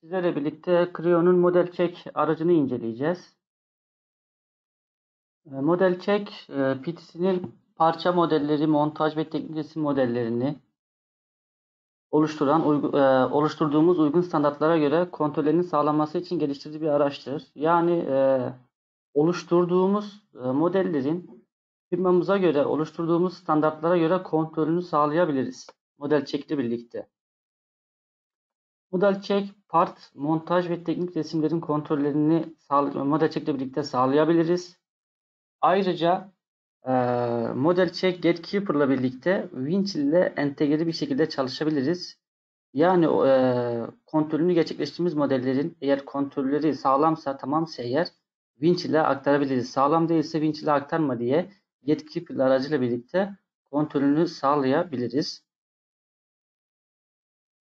Sizlerle birlikte Creo'nun Model Check aracını inceleyeceğiz. E, Model Check, e, PTC'nin parça modelleri, montaj ve teknik resim modellerini oluşturan, e, oluşturduğumuz uygun standartlara göre kontrollerinin sağlanması için geliştirici bir araçtır. Yani e, oluşturduğumuz modellerin firmamıza göre, oluşturduğumuz standartlara göre kontrolünü sağlayabiliriz. Model Check ile birlikte. Model check, part, montaj ve teknik resimlerin kontrollerini model check ile birlikte sağlayabiliriz. Ayrıca e, model check gatekeeper ile birlikte winch ile entegre bir şekilde çalışabiliriz. Yani e, kontrolünü gerçekleştirdiğimiz modellerin eğer kontrolleri sağlamsa, tamamsa eğer winch ile aktarabiliriz. Sağlam değilse winch ile aktarma diye gatekeeper aracıyla birlikte kontrolünü sağlayabiliriz.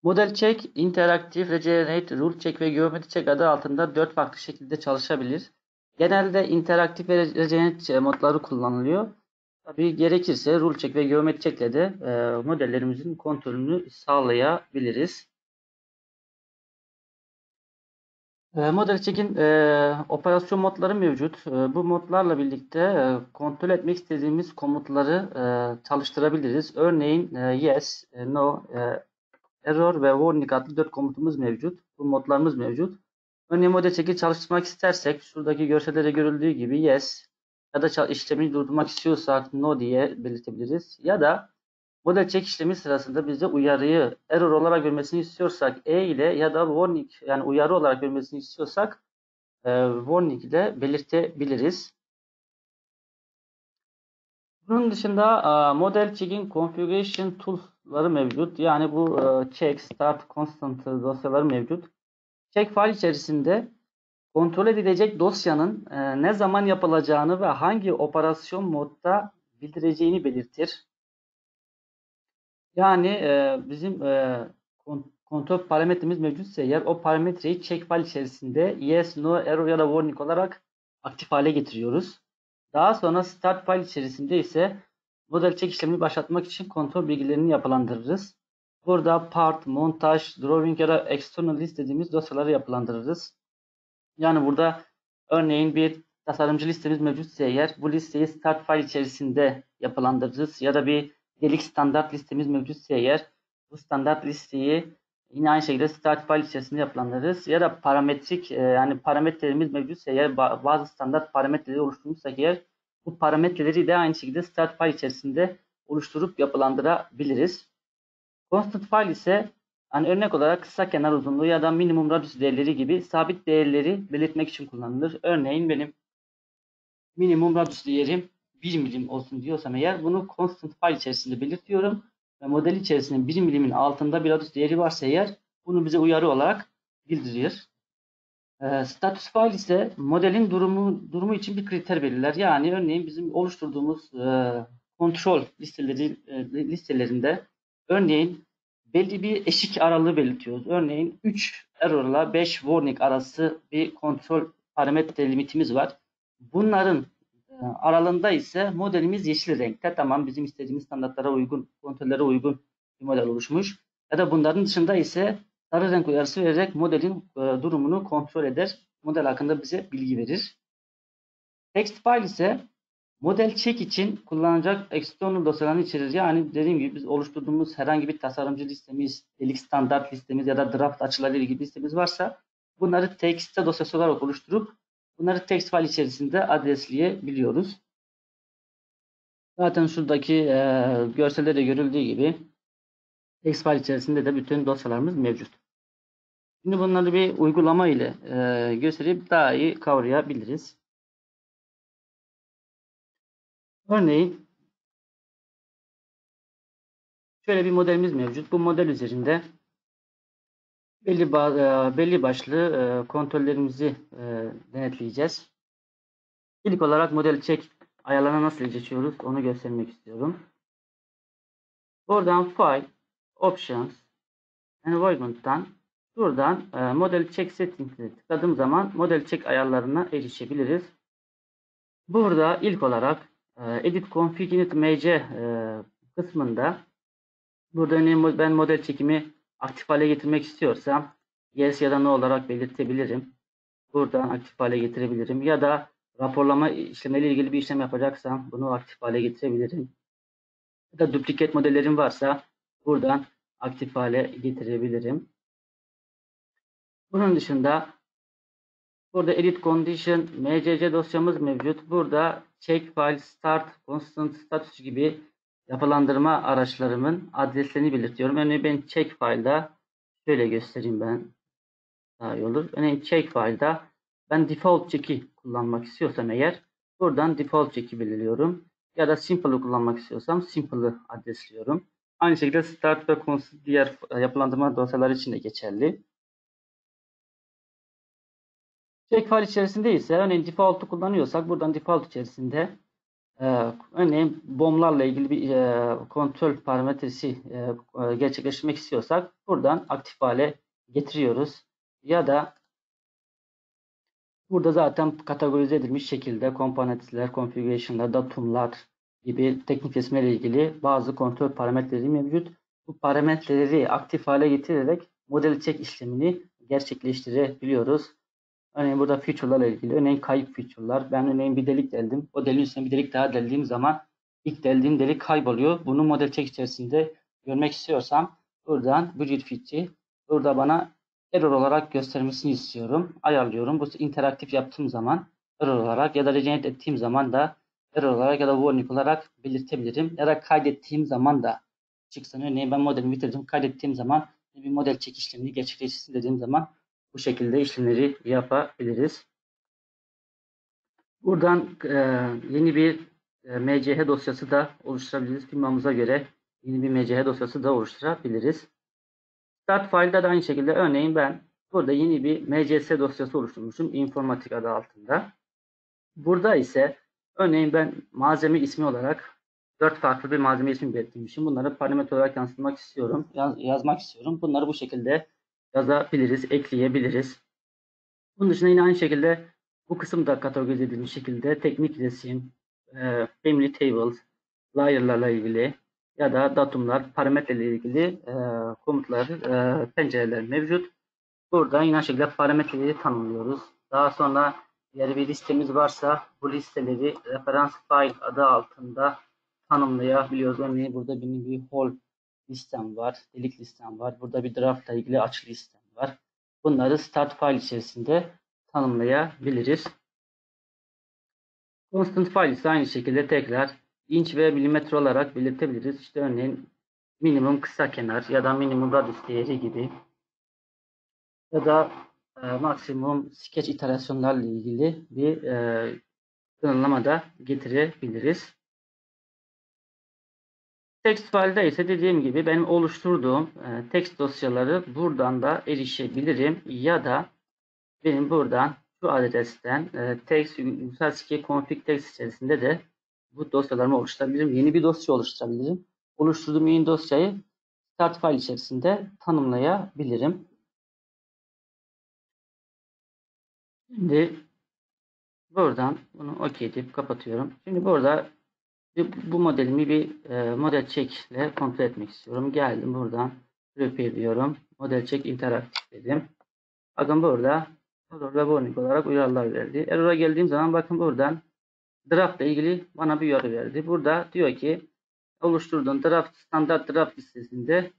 Model Check, Interactive, Regenerate, Rule Check ve Geometry Check adı altında dört farklı şekilde çalışabilir. Genelde interaktif ve regenerate modları kullanılıyor. Tabii gerekirse Rule Check ve Geometry Check ile de e, modellerimizin kontrolünü sağlayabiliriz. E, Model Check'in e, operasyon modları mevcut. E, bu modlarla birlikte e, kontrol etmek istediğimiz komutları e, çalıştırabiliriz. Örneğin e, yes, e, no, e, error ve warning adlı dört komutumuz mevcut. Bu modlarımız mevcut. Örneğin model çeki çalıştırmak istersek şuradaki görselde de görüldüğü gibi yes ya da işlemi durdurmak istiyorsak no diye belirtebiliriz. Ya da model çek işlemi sırasında bize uyarıyı error olarak görmesini istiyorsak e ile ya da warning yani uyarı olarak görmesini istiyorsak e, warning ile belirtebiliriz. Bunun dışında model checking configuration tool'ları mevcut. Yani bu e, check, start, constant dosyaları mevcut. Check file içerisinde kontrol edilecek dosyanın e, ne zaman yapılacağını ve hangi operasyon modda bildireceğini belirtir. Yani e, bizim e, kontrol parametremiz mevcutsa eğer o parametreyi check file içerisinde yes, no, error ya da warning olarak aktif hale getiriyoruz. Daha sonra start file içerisinde ise model check işlemini başlatmak için kontrol bilgilerini yapılandırırız. Burada part, montaj, drawing ya da external list dediğimiz dosyaları yapılandırırız. Yani burada örneğin bir tasarımcı listemiz mevcutsa eğer bu listeyi start file içerisinde yapılandırırız. Ya da bir delik standart listemiz mevcutsa eğer bu standart listeyi yine aynı şekilde start file içerisinde yapılandırırız. Ya da parametrik e, yani parametrelerimiz mevcutsa eğer bazı standart parametreleri oluşturmuşsak eğer bu parametreleri de aynı şekilde start file içerisinde oluşturup yapılandırabiliriz. Constant file ise hani örnek olarak kısa kenar uzunluğu ya da minimum radius değerleri gibi sabit değerleri belirtmek için kullanılır. Örneğin benim minimum radius değerim 1 milim olsun diyorsam eğer bunu constant file içerisinde belirtiyorum ve model içerisinde 1 milimin altında bir radius değeri varsa eğer bunu bize uyarı olarak bildirir. E, status file ise modelin durumu durumu için bir kriter belirler. Yani örneğin bizim oluşturduğumuz e, kontrol listeleri e, listelerinde örneğin belli bir eşik aralığı belirtiyoruz. Örneğin 3 error ile 5 warning arası bir kontrol parametre limitimiz var. Bunların e, aralığında ise modelimiz yeşil renkte. Tamam bizim istediğimiz standartlara uygun, kontrollere uygun bir model oluşmuş. Ya da bunların dışında ise sarı renk uyarısı vererek modelin e, durumunu kontrol eder. Model hakkında bize bilgi verir. Text file ise model check için kullanacak external dosyalarını içerir. Yani dediğim gibi biz oluşturduğumuz herhangi bir tasarımcı listemiz, delik standart listemiz ya da draft açılarıyla ilgili listemiz varsa bunları text dosyası olarak oluşturup bunları text file içerisinde adresleyebiliyoruz. Zaten şuradaki e, görselde de görüldüğü gibi text file içerisinde de bütün dosyalarımız mevcut. Şimdi bunları bir uygulama ile e, gösterip daha iyi kavrayabiliriz. Örneğin şöyle bir modelimiz mevcut. Bu model üzerinde belli belli başlı kontrollerimizi denetleyeceğiz. İlk olarak model check ayarlarına nasıl geçiyoruz onu göstermek istiyorum. Buradan File, Options, Environment'tan buradan Model Check Settings'e tıkladığım zaman Model Check ayarlarına erişebiliriz. Burada ilk olarak Edit Config Unit MC kısmında burada ben model çekimi aktif hale getirmek istiyorsam yes ya da no olarak belirtebilirim. Buradan aktif hale getirebilirim. Ya da raporlama işlemiyle ilgili bir işlem yapacaksam bunu aktif hale getirebilirim. Ya da duplicate modellerim varsa buradan aktif hale getirebilirim. Bunun dışında burada edit condition mcc dosyamız mevcut. Burada check file start constant status gibi yapılandırma araçlarımın adreslerini belirtiyorum. Örneğin ben check file'da şöyle göstereyim ben daha iyi olur. Örneğin check file'da ben default check'i kullanmak istiyorsam eğer buradan default check'i belirliyorum. Ya da simple'ı kullanmak istiyorsam simple'ı adresliyorum. Aynı şekilde start ve constant diğer yapılandırma dosyaları için de geçerli. Check file içerisinde ise örneğin default'u kullanıyorsak buradan default içerisinde e, örneğin bomlarla ilgili bir e, kontrol parametresi e, e, gerçekleştirmek istiyorsak buradan aktif hale getiriyoruz. Ya da burada zaten kategorize edilmiş şekilde komponentler, configuration'lar, datumlar gibi teknik resimlerle ilgili bazı kontrol parametreleri mevcut. Bu parametreleri aktif hale getirerek model check işlemini gerçekleştirebiliyoruz. Örneğin burada feature'larla ilgili. Örneğin kayıp feature'lar. Ben örneğin bir delik deldim. O deliğin üstüne bir delik daha deldiğim zaman ilk deldiğim delik kayboluyor. Bunu model check içerisinde görmek istiyorsam buradan widget feature burada bana error olarak göstermesini istiyorum. Ayarlıyorum. Bu interaktif yaptığım zaman error olarak ya da regenerate ettiğim zaman da error olarak ya da warning olarak belirtebilirim. Ya da kaydettiğim zaman da çıksın. Örneğin ben modelimi bitirdim. Kaydettiğim zaman bir model check işlemini gerçekleştirsin dediğim zaman bu şekilde işlemleri yapabiliriz. Buradan e, yeni bir e, MCH dosyası da oluşturabiliriz. Firmamıza göre yeni bir MCH dosyası da oluşturabiliriz. Start file'da da aynı şekilde örneğin ben burada yeni bir MCS dosyası oluşturmuşum. informatik adı altında. Burada ise örneğin ben malzeme ismi olarak dört farklı bir malzeme ismi belirtmişim. Bunları parametre olarak yansıtmak istiyorum. Yaz, yazmak istiyorum. Bunları bu şekilde yazabiliriz, ekleyebiliriz. Bunun dışında yine aynı şekilde bu kısımda kategorize edilmiş şekilde teknik resim, e, family tables, layer'larla ilgili ya da datumlar, parametrelerle ilgili e, komutlar, e, pencereler mevcut. Burada yine aynı şekilde parametreleri tanımlıyoruz. Daha sonra eğer bir listemiz varsa bu listeleri referans file adı altında tanımlayabiliyoruz. Örneğin burada benim bir whole listem var, delik listem var. Burada bir draft ile ilgili açı listem var. Bunları start file içerisinde tanımlayabiliriz. Constant file ise aynı şekilde tekrar inç ve milimetre olarak belirtebiliriz. İşte örneğin minimum kısa kenar ya da minimum radius değeri gibi ya da e, maksimum sketch iterasyonlarla ilgili bir e, sınırlama da getirebiliriz. Text file'da ise dediğim gibi benim oluşturduğum e, text dosyaları buradan da erişebilirim ya da benim buradan şu adresten e, text Usalski config text içerisinde de bu dosyalarımı oluşturabilirim. Yeni bir dosya oluşturabilirim. Oluşturduğum yeni dosyayı start file içerisinde tanımlayabilirim. Şimdi buradan bunu OK deyip kapatıyorum. Şimdi burada bu modelimi bir e, model check ile kontrol etmek istiyorum. Geldim buradan repair diyorum. Model check interaktif dedim. Bakın burada error ve warning olarak uyarılar verdi. Error'a geldiğim zaman bakın buradan draft ile ilgili bana bir uyarı verdi. Burada diyor ki oluşturduğun draft standart draft listesinde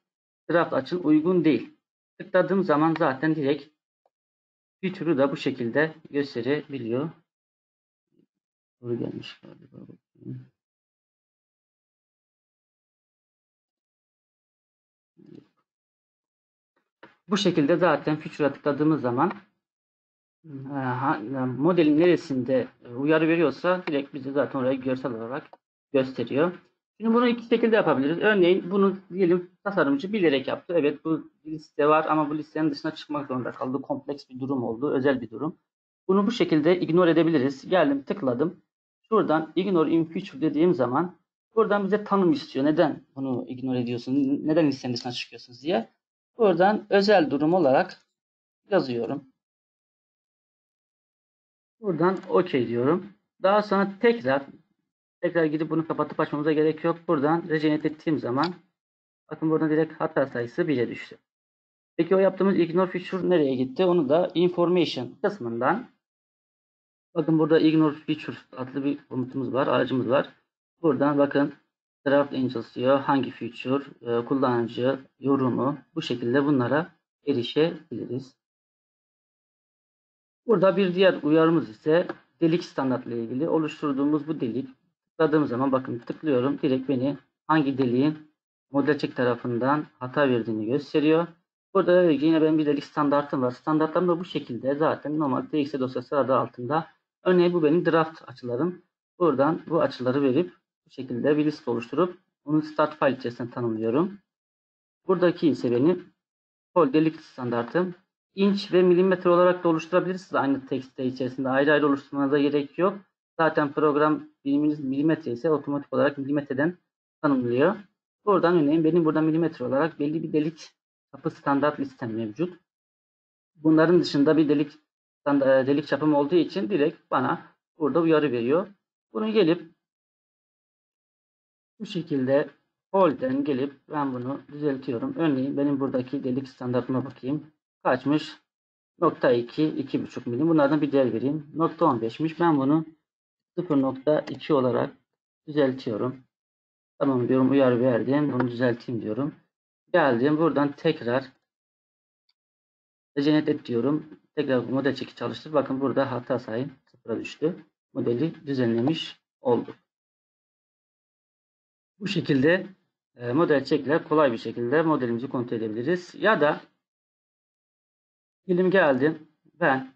draft açın uygun değil. Tıkladığım zaman zaten direkt feature'u da bu şekilde gösterebiliyor. Doğru gelmiş galiba. Bu şekilde zaten Future'a tıkladığımız zaman e, modelin neresinde uyarı veriyorsa direkt bize zaten oraya görsel olarak gösteriyor. Şimdi bunu iki şekilde yapabiliriz. Örneğin bunu diyelim tasarımcı bilerek yaptı. Evet bu liste var ama bu listenin dışına çıkmak zorunda kaldı. Kompleks bir durum oldu. Özel bir durum. Bunu bu şekilde ignore edebiliriz. Geldim tıkladım. Şuradan ignore in future dediğim zaman buradan bize tanım istiyor. Neden bunu ignore ediyorsunuz? Neden listenin dışına çıkıyorsunuz diye. Buradan özel durum olarak yazıyorum. Buradan OK diyorum. Daha sonra tekrar tekrar gidip bunu kapatıp açmamıza gerek yok. Buradan regenerate ettiğim zaman bakın buradan direkt hata sayısı 1'e düştü. Peki o yaptığımız ignore feature nereye gitti? Onu da information kısmından bakın burada ignore feature adlı bir komutumuz var, aracımız var. Buradan bakın draft angels diyor. Hangi feature, e, kullanıcı, yorumu bu şekilde bunlara erişebiliriz. Burada bir diğer uyarımız ise delik standartla ilgili oluşturduğumuz bu delik tıkladığım zaman bakın tıklıyorum direkt beni hangi deliğin model check tarafından hata verdiğini gösteriyor. Burada yine benim bir delik standartım var. Standartlarım da bu şekilde zaten normal txt dosyası adı altında. Örneğin bu benim draft açılarım. Buradan bu açıları verip bu şekilde bir liste oluşturup onu start file içerisinde tanımlıyorum. Buradaki ise benim pol delik standartım. İnç ve milimetre olarak da oluşturabilirsiniz aynı tekste içerisinde. Ayrı ayrı oluşturmanıza gerek yok. Zaten program biriminiz milimetre ise otomatik olarak milimetreden tanımlıyor. Buradan örneğin benim burada milimetre olarak belli bir delik çapı standart listem mevcut. Bunların dışında bir delik delik çapım olduğu için direkt bana burada uyarı veriyor. Bunu gelip bu şekilde Pol'den gelip ben bunu düzeltiyorum. Örneğin benim buradaki delik standartıma bakayım. Kaçmış? Nokta 2, 2,5 milim. Bunlardan bir değer vereyim. Nokta 15'miş. Ben bunu 0.2 olarak düzeltiyorum. Tamam diyorum uyarı verdim. Bunu düzelteyim diyorum. Geldim. Buradan tekrar regenerate et diyorum. Tekrar model çeki çalıştır. Bakın burada hata sayım sıfıra düştü. Modeli düzenlemiş olduk. Bu şekilde e, model çekler kolay bir şekilde modelimizi kontrol edebiliriz. Ya da dilim geldim. Ben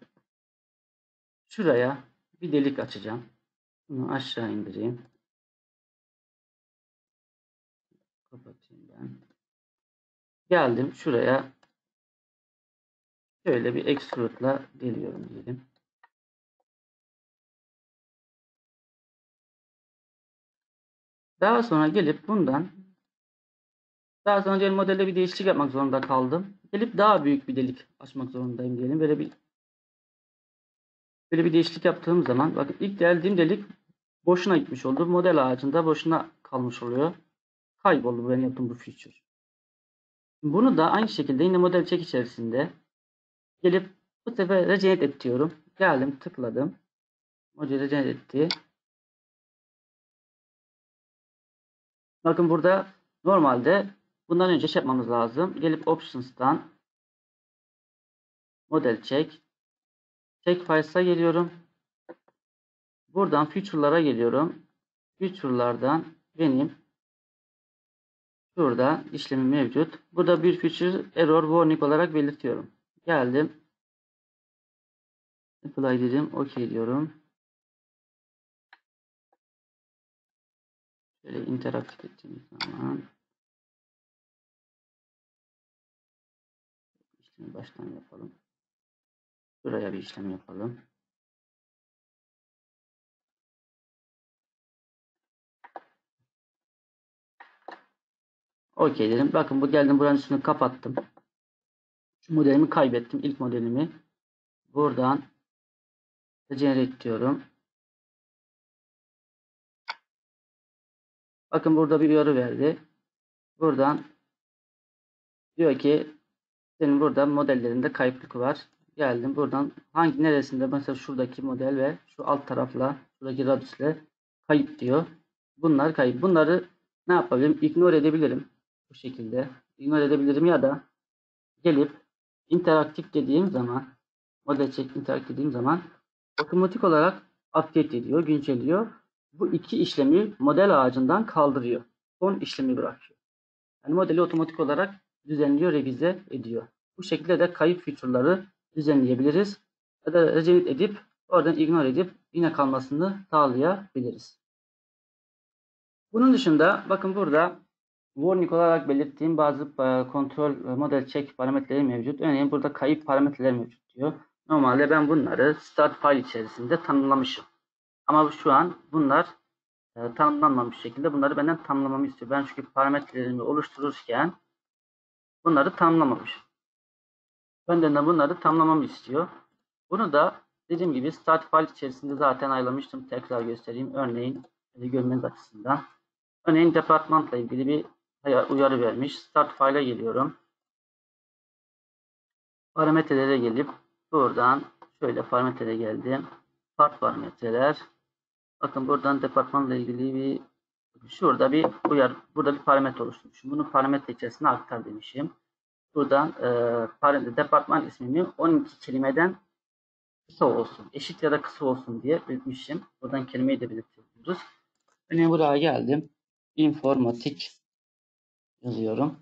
şuraya bir delik açacağım. Bunu aşağı indireyim. Kapatayım ben. Geldim şuraya şöyle bir extrude'la deliyorum diyelim. Daha sonra gelip bundan daha sonra diyelim modelde bir değişiklik yapmak zorunda kaldım. Gelip daha büyük bir delik açmak zorundayım diyelim. Böyle bir böyle bir değişiklik yaptığım zaman bakın ilk deldiğim delik boşuna gitmiş oldu. Model ağacında boşuna kalmış oluyor. Kayboldu ben yaptığım bu feature. Bunu da aynı şekilde yine model çek içerisinde gelip bu sefer regenerate et diyorum. Geldim tıkladım. Model regenerate etti. Bakın burada normalde bundan önce şey yapmamız lazım. Gelip Options'tan model check check files'a geliyorum. Buradan feature'lara geliyorum. Feature'lardan benim şurada işlemi mevcut. Burada bir feature error warning olarak belirtiyorum. Geldim. Apply dedim. OK diyorum. Şöyle interaktif ettiğimiz zaman işlemi baştan yapalım. Buraya bir işlem yapalım. Okey dedim. Bakın bu geldim buranın üstünü kapattım. Şu modelimi kaybettim. ilk modelimi. Buradan generate diyorum. Bakın burada bir uyarı verdi. Buradan diyor ki senin burada modellerinde kayıplık var. Geldim buradan hangi neresinde mesela şuradaki model ve şu alt tarafla şuradaki radiusle kayıp diyor. Bunlar kayıp. Bunları ne yapabilirim? Ignore edebilirim. Bu şekilde. Ignore edebilirim ya da gelip interaktif dediğim zaman model check interaktif dediğim zaman otomatik olarak update ediyor, güncelliyor bu iki işlemi model ağacından kaldırıyor. Son işlemi bırakıyor. Yani modeli otomatik olarak düzenliyor, revize ediyor. Bu şekilde de kayıp feature'ları düzenleyebiliriz. Ya da regenerate edip oradan ignore edip yine kalmasını sağlayabiliriz. Bunun dışında bakın burada warning olarak belirttiğim bazı e, kontrol e, model check parametreleri mevcut. Örneğin burada kayıp parametreler mevcut diyor. Normalde ben bunları start file içerisinde tanımlamışım. Ama şu an bunlar e, tanımlanmamış şekilde bunları benden tanımlamamı istiyor. Ben çünkü parametrelerimi oluştururken bunları tanımlamamışım. Benden de bunları tanımlamamı istiyor. Bunu da dediğim gibi start file içerisinde zaten ayarlamıştım. Tekrar göstereyim. Örneğin görmeniz açısından. Örneğin departmanla ilgili bir uyarı vermiş. Start file'a geliyorum. parametrelere gelip buradan şöyle parametrelere geldim. Part parametreler. Bakın buradan departmanla ilgili bir şurada bir uyar burada bir parametre oluşturmuşum. Bunu parametre içerisine aktar demişim. Buradan e, departman ismimi 12 kelimeden kısa olsun. Eşit ya da kısa olsun diye belirtmişim. Buradan kelimeyi de belirtiyoruz. Örneğin buraya geldim. Informatik yazıyorum.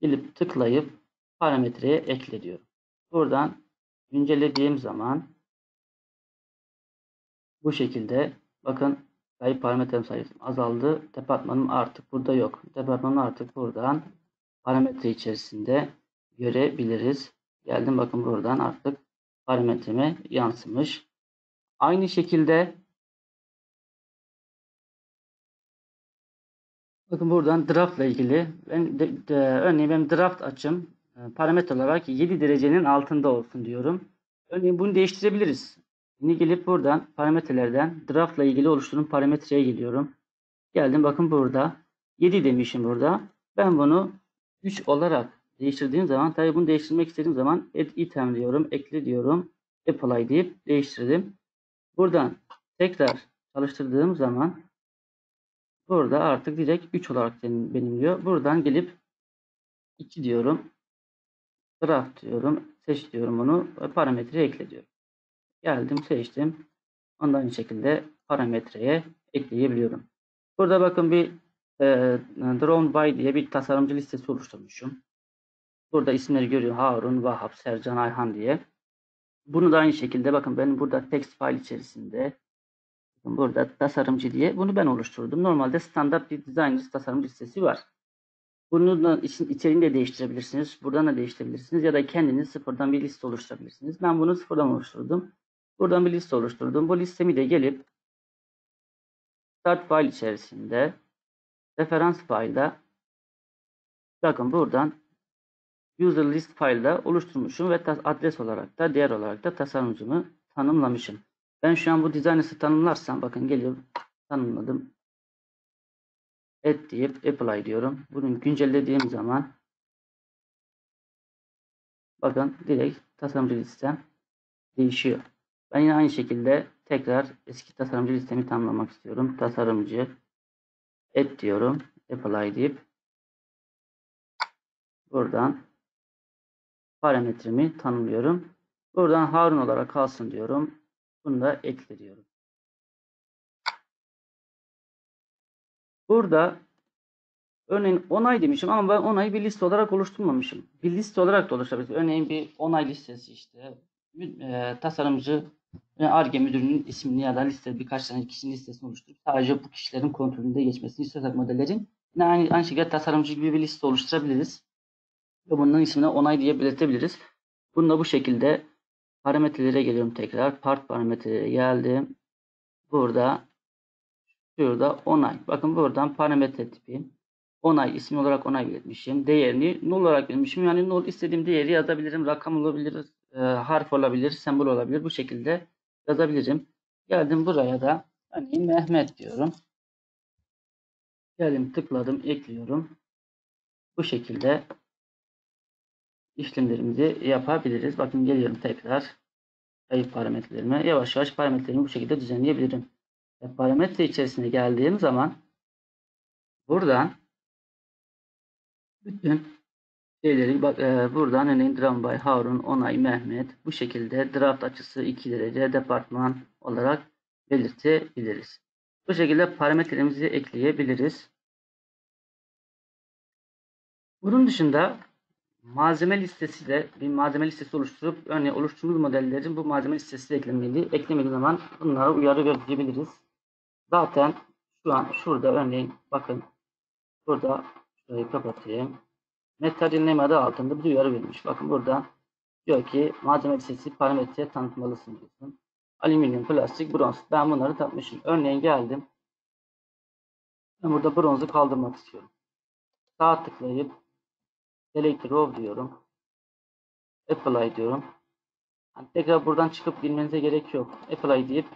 Gelip tıklayıp parametreye ekle diyorum. Buradan güncellediğim zaman bu şekilde bakın kayıp parametrem sayısı azaldı. Departmanım artık burada yok. Departmanım artık buradan parametre içerisinde görebiliriz. Geldim bakın buradan artık parametreme yansımış. Aynı şekilde bakın buradan draft ile ilgili ben de, de, örneğin benim draft açım e, parametre olarak 7 derecenin altında olsun diyorum. Örneğin bunu değiştirebiliriz. Yine gelip buradan parametrelerden draft ile ilgili oluşturulan parametreye geliyorum. Geldim bakın burada 7 demişim burada. Ben bunu 3 olarak değiştirdiğim zaman tabi bunu değiştirmek istediğim zaman add item diyorum. Ekle diyorum. Apply deyip değiştirdim. Buradan tekrar çalıştırdığım zaman burada artık direkt 3 olarak benimliyor. Buradan gelip 2 diyorum. Draft diyorum. Seç diyorum onu. Parametreye ekle diyorum. Geldim seçtim. Ondan aynı şekilde parametreye ekleyebiliyorum. Burada bakın bir e, Drawn by diye bir tasarımcı listesi oluşturmuşum. Burada isimleri görüyor. Harun, Vahap, Sercan, Ayhan diye. Bunu da aynı şekilde bakın ben burada text file içerisinde burada tasarımcı diye bunu ben oluşturdum. Normalde standart bir designer tasarımcı listesi var. Bunun da içeriğini de değiştirebilirsiniz. Buradan da değiştirebilirsiniz ya da kendiniz sıfırdan bir liste oluşturabilirsiniz. Ben bunu sıfırdan oluşturdum. Buradan bir liste oluşturdum. Bu listemi de gelip start file içerisinde referans file'da bakın buradan user list file'da oluşturmuşum ve adres olarak da diğer olarak da tasarımcımı tanımlamışım. Ben şu an bu designer'ı tanımlarsam bakın geliyor tanımladım. Add deyip apply diyorum. Bunu güncellediğim zaman bakın direkt tasarımcı listem değişiyor. Ben yine aynı şekilde tekrar eski tasarımcı listemi tanımlamak istiyorum. Tasarımcı add diyorum. Apply deyip buradan parametremi tanımlıyorum. Buradan Harun olarak kalsın diyorum. Bunu da ekle diyorum. Burada örneğin onay demişim ama ben onayı bir liste olarak oluşturmamışım. Bir liste olarak da oluşturabiliriz. Örneğin bir onay listesi işte e, tasarımcı ARGE müdürünün ismini ya da liste birkaç tane kişinin listesini oluşturup sadece bu kişilerin kontrolünde geçmesini istiyorsak modellerin yine aynı, aynı şekilde tasarımcı gibi bir liste oluşturabiliriz. Ve bunun ismine onay diye belirtebiliriz. Bunu da bu şekilde parametrelere geliyorum tekrar. Part parametrelere geldim. Burada şurada onay. Bakın buradan parametre tipi onay ismi olarak onay belirtmişim. Değerini null olarak vermişim. Yani null istediğim değeri yazabilirim. Rakam olabilir, e, harf olabilir, sembol olabilir. Bu şekilde yazabilirim. Geldim buraya da örneğin Mehmet diyorum. Geldim tıkladım ekliyorum. Bu şekilde işlemlerimizi yapabiliriz. Bakın geliyorum tekrar kayıp parametrelerime. Yavaş yavaş parametrelerimi bu şekilde düzenleyebilirim. Ve parametre içerisine geldiğim zaman buradan bütün şeyleri bak e, buradan örneğin Drum by Harun, Onay, Mehmet bu şekilde draft açısı 2 derece departman olarak belirtebiliriz. Bu şekilde parametrelerimizi ekleyebiliriz. Bunun dışında malzeme listesi de bir malzeme listesi oluşturup örneğin oluşturduğumuz modellerin bu malzeme listesi eklemeli. Eklemeli zaman bunlara uyarı verebiliriz. Zaten şu an şurada örneğin bakın burada şurayı kapatayım. Meta dinleme adı altında bir uyarı vermiş. Bakın burada diyor ki malzeme listesi parametre tanıtmalısın diyorsun. Alüminyum, plastik, bronz. Ben bunları tanıtmışım. Örneğin geldim. Ben burada bronzu kaldırmak istiyorum. Sağ tıklayıp Select row diyorum. Apply diyorum. Yani tekrar buradan çıkıp bilmenize gerek yok. Apply deyip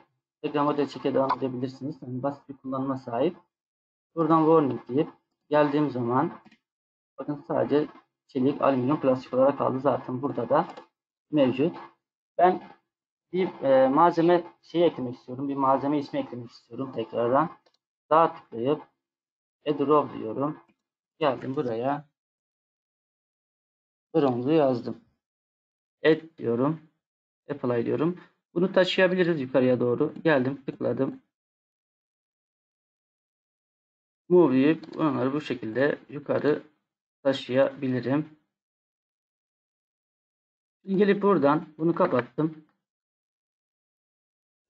tekrar model çeke devam edebilirsiniz. Yani basit bir kullanıma sahip. Buradan warning deyip geldiğim zaman bakın sadece çelik, alüminyum, plastik olarak kaldı. Zaten burada da mevcut. Ben bir e, malzeme şeyi eklemek istiyorum. Bir malzeme ismi eklemek istiyorum tekrardan. Sağ tıklayıp Add Row diyorum. Geldim buraya. Bronz'u yazdım. Add diyorum. Apply diyorum. Bunu taşıyabiliriz yukarıya doğru. Geldim tıkladım. Move deyip onları bu şekilde yukarı taşıyabilirim. Şimdi gelip buradan bunu kapattım.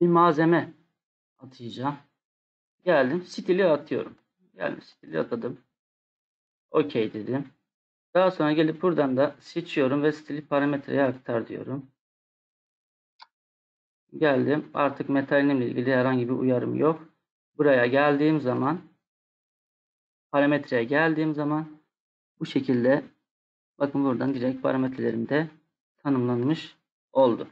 Bir malzeme atayacağım. Geldim stili atıyorum. Geldim stili atadım. OK dedim. Daha sonra gelip buradan da seçiyorum ve stili parametreye aktar diyorum. Geldim. Artık metalinimle ilgili herhangi bir uyarım yok. Buraya geldiğim zaman parametreye geldiğim zaman bu şekilde bakın buradan direkt parametrelerim de tanımlanmış oldu.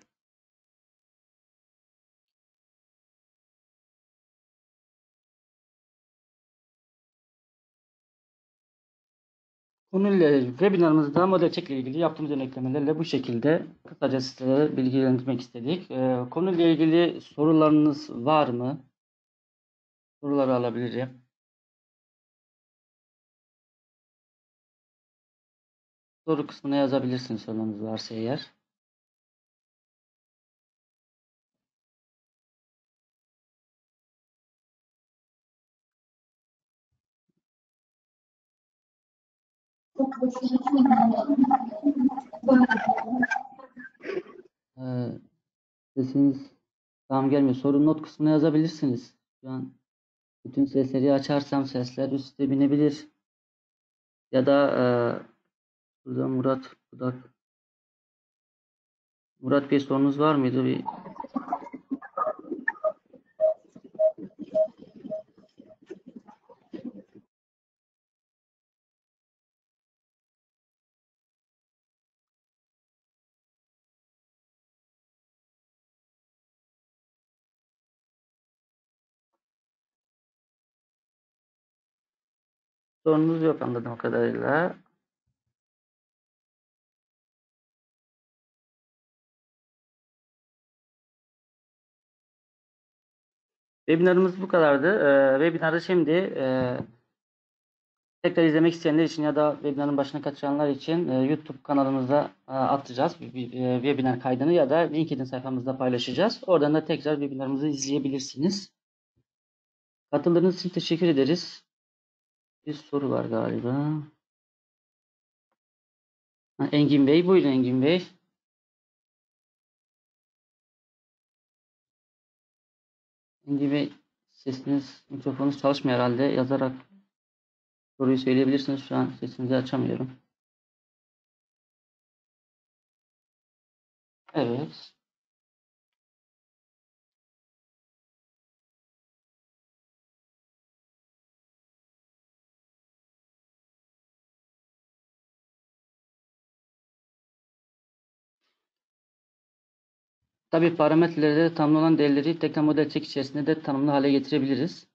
Konuyla webinarımızda model check ile ilgili yaptığımız eklemelerle bu şekilde kısaca sizlere bilgilendirmek istedik. Ee, konuyla ilgili sorularınız var mı? Soruları alabilirim. Soru kısmına yazabilirsiniz sorunuz varsa eğer. Ee, sesiniz tam gelmiyor. Sorun not kısmına yazabilirsiniz. Şu an bütün sesleri açarsam sesler üstte binebilir. Ya da e, burada Murat Budak Murat Bey sorunuz var mıydı? Bir sorunuz yok anladığım kadarıyla. Webinarımız bu kadardı. Ee, webinarda şimdi e, tekrar izlemek isteyenler için ya da webinarın başına kaçıranlar için e, YouTube kanalımıza e, atacağız. E, webinar kaydını ya da LinkedIn sayfamızda paylaşacağız. Oradan da tekrar webinarımızı izleyebilirsiniz. Katıldığınız için teşekkür ederiz. Bir soru var galiba. Engin Bey, buyurun Engin Bey. Bey, sesiniz, mikrofonunuz çalışmıyor herhalde. Yazarak soruyu söyleyebilirsiniz. Şu an sesinizi açamıyorum. Evet. Tabii parametrelerde tanımlı olan değerleri tekrar model çek içerisinde de tanımlı hale getirebiliriz.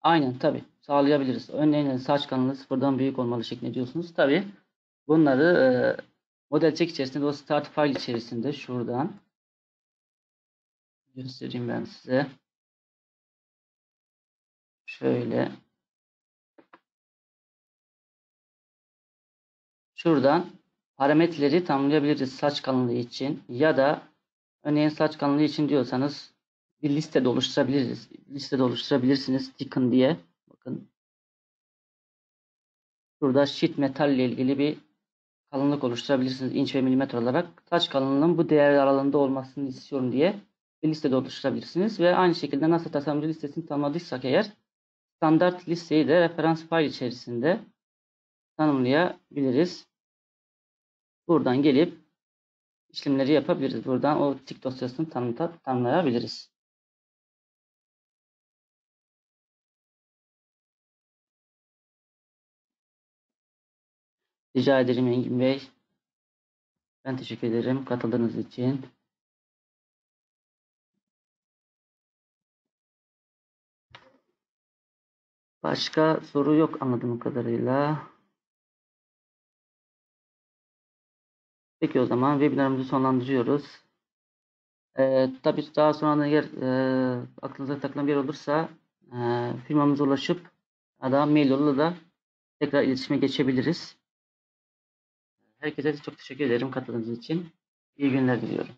Aynen tabii sağlayabiliriz. Örneğin saç kanalı sıfırdan büyük olmalı şeklinde diyorsunuz. Tabii bunları e, model çek içerisinde o start file içerisinde şuradan göstereyim ben size. Şöyle şuradan parametreleri tanımlayabiliriz saç kalınlığı için ya da örneğin saç kalınlığı için diyorsanız bir liste de oluşturabiliriz. Liste de oluşturabilirsiniz thicken diye. Bakın. Burada sheet metal ile ilgili bir kalınlık oluşturabilirsiniz inç ve milimetre olarak. Saç kalınlığının bu değer aralığında olmasını istiyorum diye bir liste de oluşturabilirsiniz ve aynı şekilde nasıl tasarımcı listesini tanımladıysak eğer standart listeyi de referans file içerisinde tanımlayabiliriz. Buradan gelip işlemleri yapabiliriz. Buradan o tik dosyasını tanımlayabiliriz. Rica ederim Engin Bey. Ben teşekkür ederim katıldığınız için. Başka soru yok anladığım kadarıyla. Peki o zaman webinarımızı sonlandırıyoruz. Ee, tabii daha sonra eğer e, aklınıza takılan bir yer olursa e, firmamıza ulaşıp ya da mail yoluyla da tekrar iletişime geçebiliriz. Herkese çok teşekkür ederim katıldığınız için. İyi günler diliyorum.